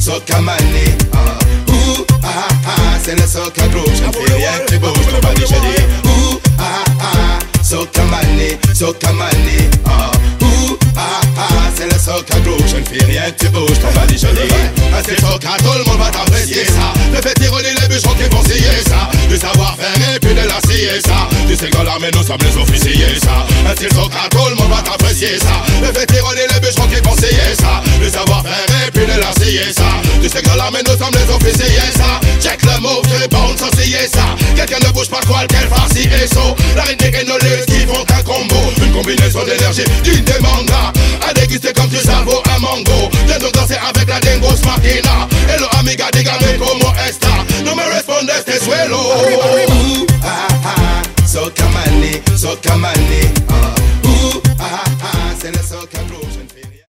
soca mané. Ah, ouh, ah, ah, c'est le soca groupe, je ne fais rien qui bouge, ton body je dis. Ouh, ah, ah, soca mané, soca mané. Ah, ah, ah, c'est le soca groupe, je ne fais rien ton body je dis. Ah, c'est le soca, tout le monde va t'apprécier ça. Le fait tirer les bûcherons qui vont scier ça. Du savoir-faire et puis de la ça. Tu sais que l'armée, nous sommes les officiers ça. Un style soca, tout le monde va t'apprécier ça. Le fait tirer la. Tu sais que l'armée, nous sommes les officiers ça. Check le move, tu bounce, sans ça. Quelqu'un ne bouge pas quoi, quel farci et saut. La reine des guénoleuses qui font un combo. Une combinaison d'énergie, d'une demande à déguster comme du cerveau un mango. Viens donc danser avec la dengos machina. Hello amiga, dígame como está. No me respondes, te suelo.